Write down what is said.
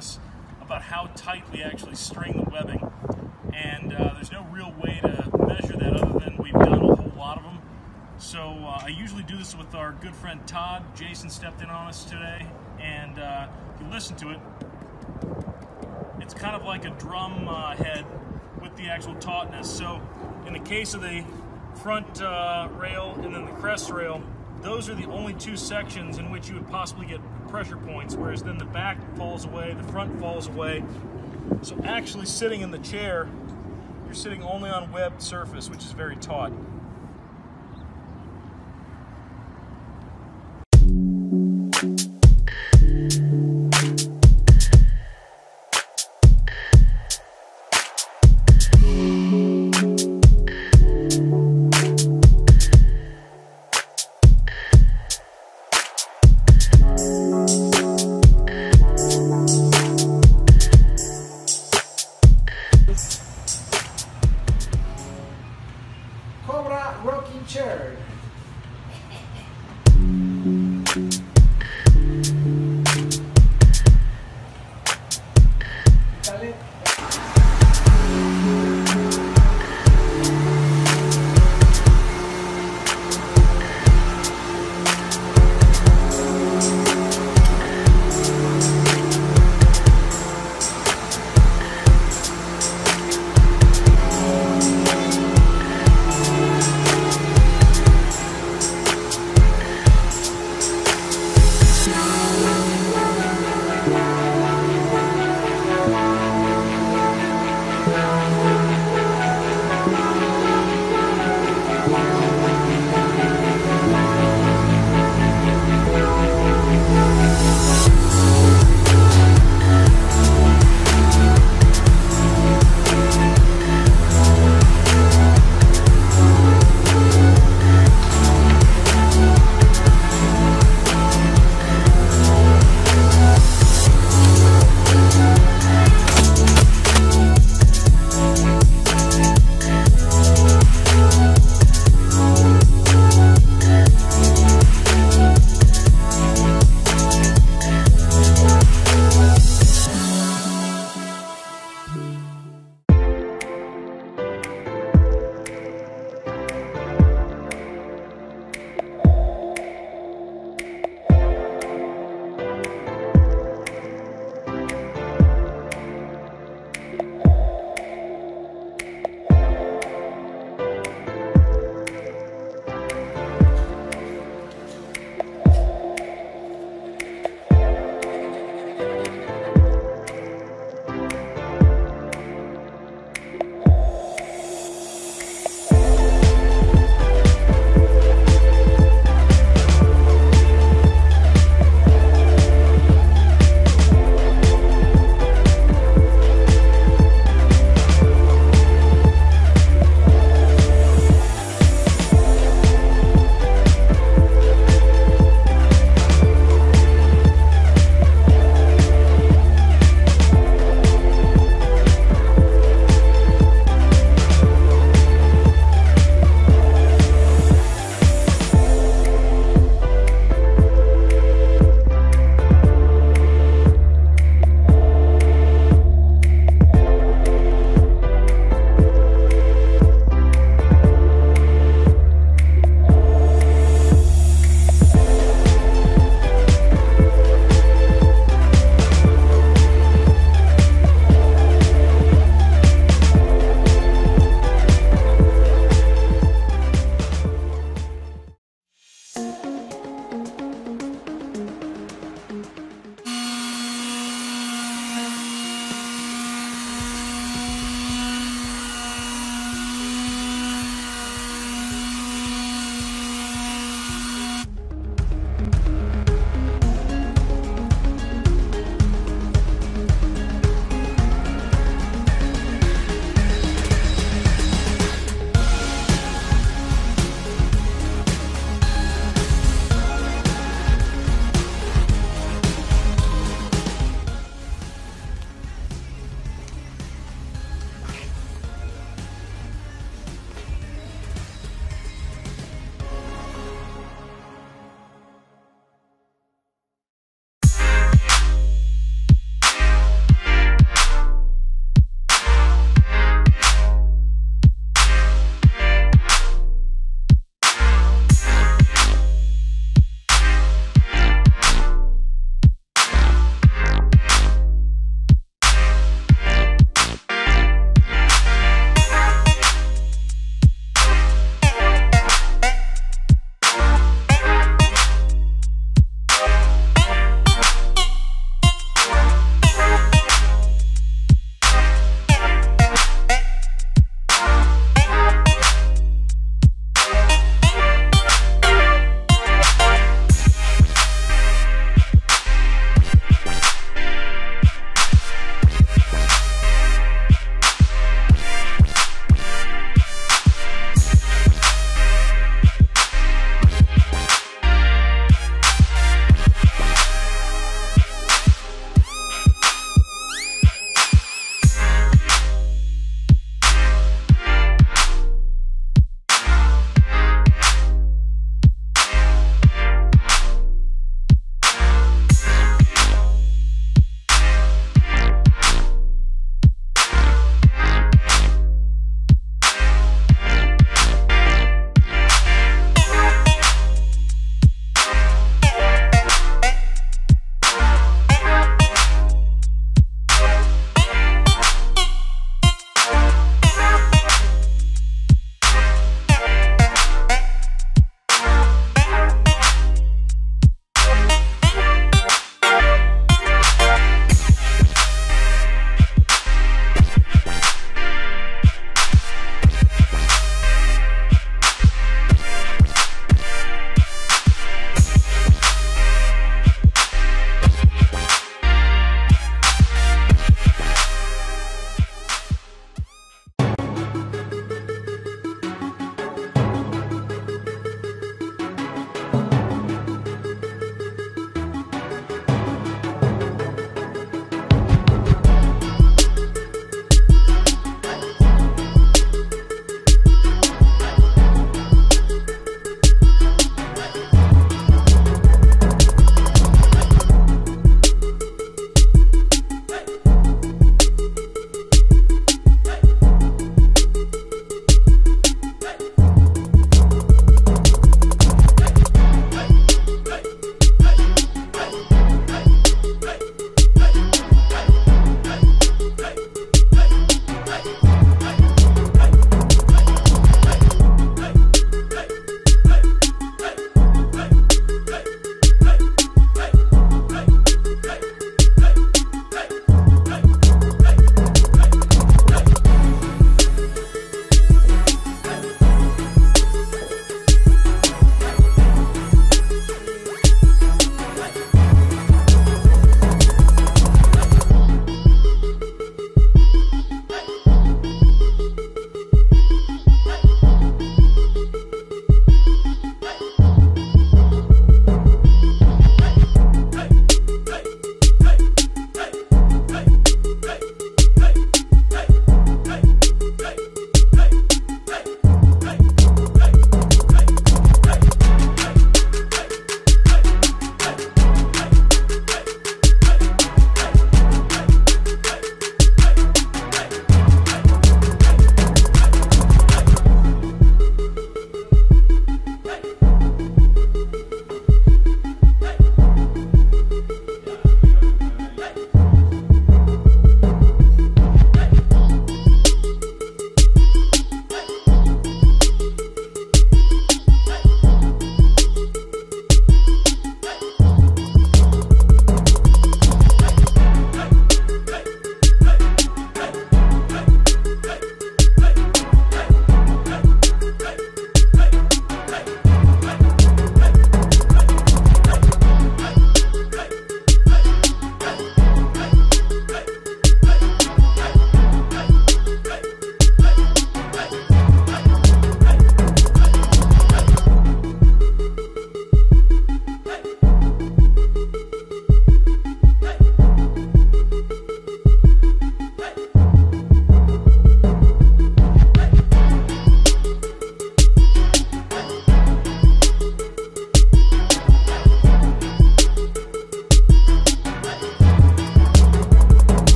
us about how tight we actually string the webbing. And uh, there's no real way to measure that other than we've done a whole lot of them. So uh, I usually do this with our good friend Todd. Jason stepped in on us today, and uh, if you listen to it, it's kind of like a drum uh, head with the actual tautness. So in the case of the front uh, rail and then the crest rail, those are the only two sections in which you would possibly get pressure points, whereas then the back falls away, the front falls away. So actually sitting in the chair, you're sitting only on webbed surface, which is very taut.